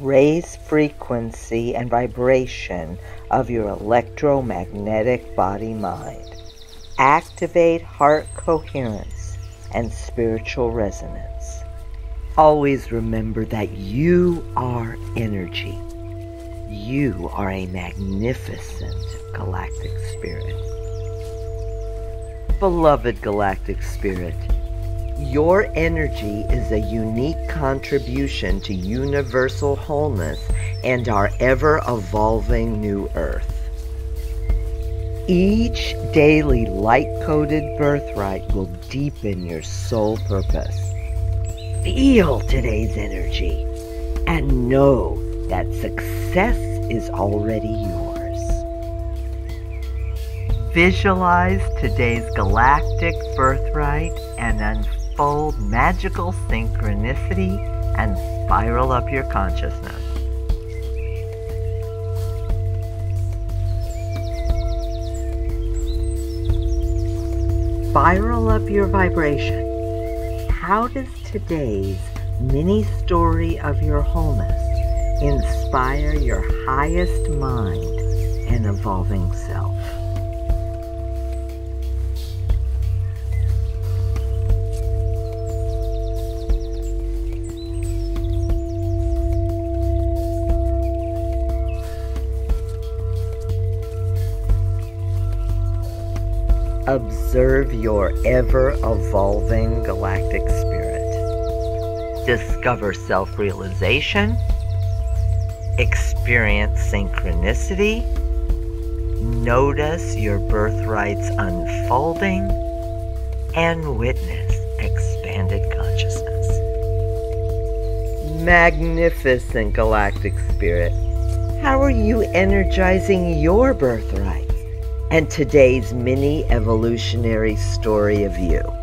raise frequency and vibration of your electromagnetic body mind. Activate heart coherence and spiritual resonance. Always remember that you are energy. You are a magnificent galactic spirit. Beloved galactic spirit, your energy is a unique contribution to universal wholeness and our ever evolving new earth. Each daily light coded birthright will deepen your soul purpose. Feel today's energy and know that success is already yours. Visualize today's galactic birthright and unfold unfold magical synchronicity and spiral up your consciousness. Spiral up your vibration. How does today's mini story of your wholeness inspire your highest mind and evolving self? Observe your ever evolving galactic spirit. Discover self realization. Experience synchronicity. Notice your birthrights unfolding. And witness expanded consciousness. Magnificent galactic spirit. How are you energizing your birthright? And today's mini evolutionary story of you.